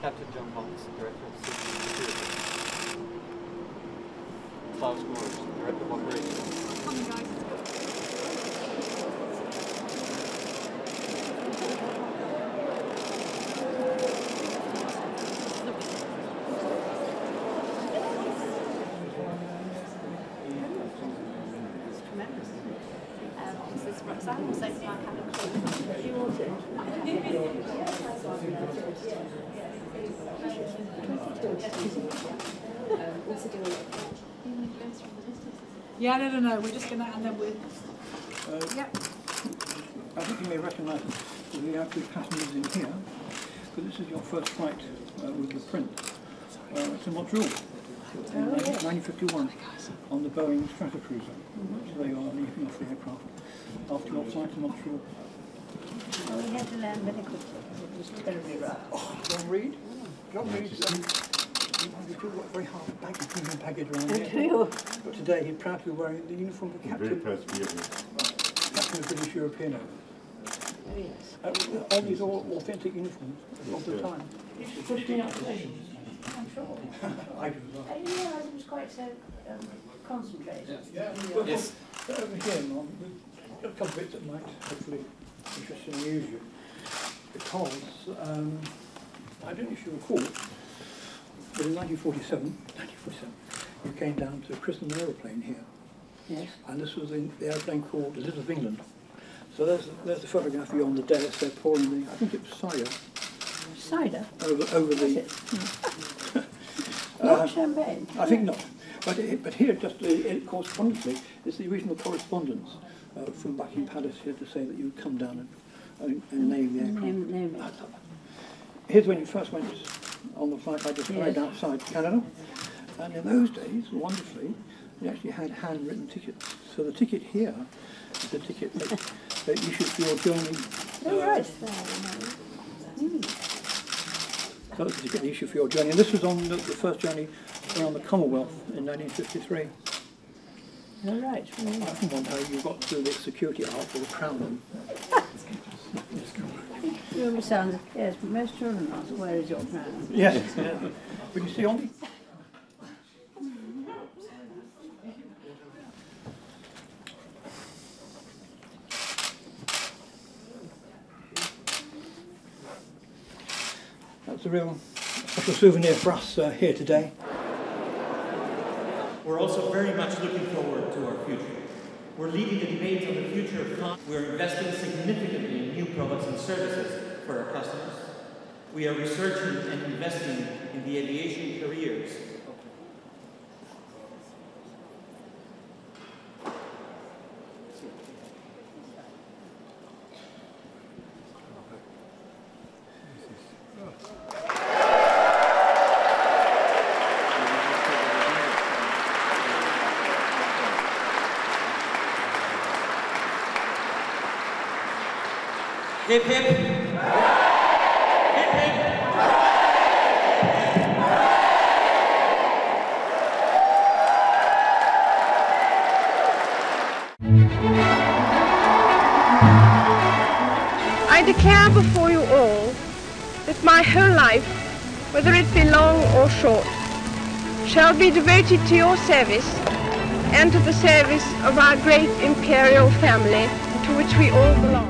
Dr. John Holmes, Director of Safety Security. Klaus Morris, Director of Operations. It's tremendous. Um, this is Roxanne, Safe Park Cabin. You want Yeah, no, no, no, we're just gonna, and then we're, Uh, yep, I think you may recognise the outfit passengers in here, because this is your first flight uh, with the print uh, to Montreal in 1951 on the Boeing Stratocruiser. So they are leaving off the aircraft after your flight to Montreal. Well, we had to land very quickly because it was terribly rough. John Reed? John Reed's you do work very hard baggage, moving baggage around here. you, But today he'd proud to be wearing the uniform of I'm very captain, proud to be here. captain of British European Air. oh yes. Uh, all these all authentic uniforms of the sir. time. You should push me up please. I'm sure. I do as well. I didn't realise it was quite so um, concentrated. Well, Yes. well, Over here, Mum, we've got a couple of bits that might hopefully interest and amuse you. Because, um, I don't know if you recall, but in 1947, 1947, you came down to christen an aeroplane here. Yes. And this was in the aeroplane called the Little of England. So there's, there's the photograph of you on the dais, they're pouring the, I think it was cider, Cider. over, over the, it? Not champagne. I think not. But, it, but here, just uh, it correspondently, is the original correspondence uh, from Buckingham Palace here to say that you would come down and, and, and name the aircraft. Name, name it. Here's when you first went on the flight I described Yes. outside Canada. And in those days, wonderfully, we actually had handwritten tickets. So the ticket here is the ticket that, that you should your journey. Oh, uh, right. So that's the ticket you for your journey. And this was on the, the first journey around the Commonwealth in 1953. All right. I often wonder how you got through the security art for the crown. Really sounds, yes, but most children ask, where is your crown? Yes. Would you see on me? That's a real special souvenir for us uh, here today. We're also very much looking forward to our future. We're leading the debate on the future of con- We're investing significantly in new products and services for our customers. We are researching and investing in the aviation careers. Hip hip. I declare before you all that my whole life, whether it be long or short, shall be devoted to your service and to the service of our great imperial family to which we all belong.